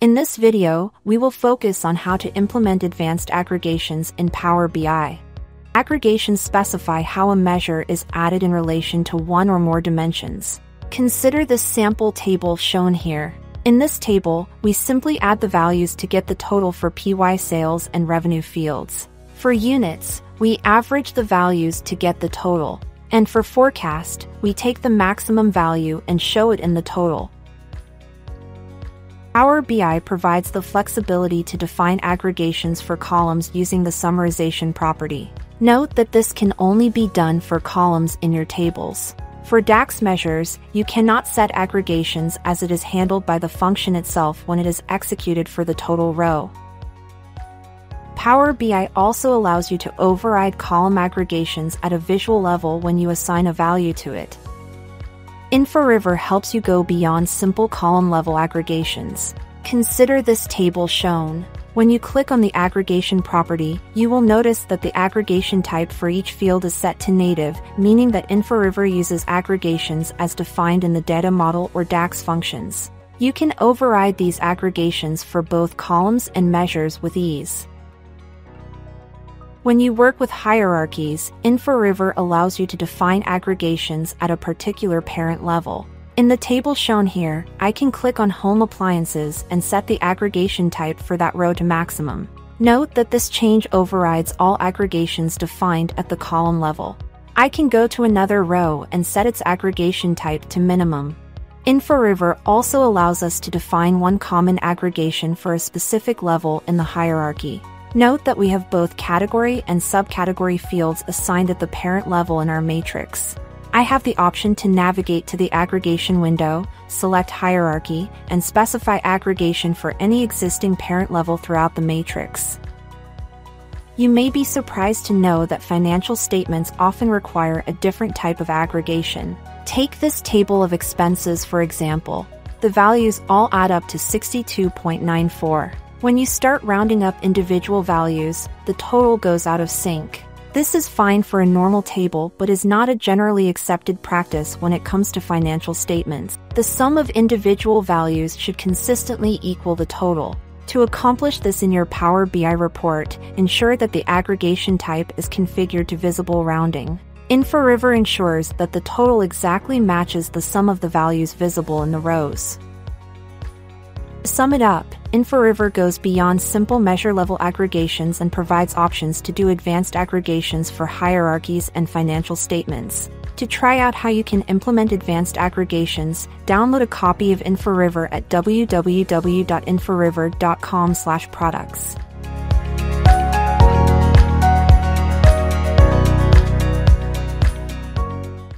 In this video, we will focus on how to implement advanced aggregations in Power BI. Aggregations specify how a measure is added in relation to one or more dimensions. Consider this sample table shown here. In this table, we simply add the values to get the total for PY sales and revenue fields. For units, we average the values to get the total. And for forecast, we take the maximum value and show it in the total. Power BI provides the flexibility to define aggregations for columns using the summarization property. Note that this can only be done for columns in your tables. For DAX measures, you cannot set aggregations as it is handled by the function itself when it is executed for the total row. Power BI also allows you to override column aggregations at a visual level when you assign a value to it. InfoRiver helps you go beyond simple column level aggregations. Consider this table shown. When you click on the aggregation property, you will notice that the aggregation type for each field is set to native, meaning that InfoRiver uses aggregations as defined in the data model or DAX functions. You can override these aggregations for both columns and measures with ease. When you work with hierarchies, InfoRiver allows you to define aggregations at a particular parent level. In the table shown here, I can click on Home Appliances and set the aggregation type for that row to maximum. Note that this change overrides all aggregations defined at the column level. I can go to another row and set its aggregation type to minimum. InfoRiver also allows us to define one common aggregation for a specific level in the hierarchy. Note that we have both category and subcategory fields assigned at the parent level in our matrix. I have the option to navigate to the aggregation window, select hierarchy, and specify aggregation for any existing parent level throughout the matrix. You may be surprised to know that financial statements often require a different type of aggregation. Take this table of expenses for example. The values all add up to 62.94. When you start rounding up individual values, the total goes out of sync. This is fine for a normal table but is not a generally accepted practice when it comes to financial statements. The sum of individual values should consistently equal the total. To accomplish this in your Power BI report, ensure that the aggregation type is configured to visible rounding. InfoRiver ensures that the total exactly matches the sum of the values visible in the rows. Sum it up, InfoRiver goes beyond simple measure level aggregations and provides options to do advanced aggregations for hierarchies and financial statements. To try out how you can implement advanced aggregations, download a copy of InfoRiver at www.inforiver.com/products.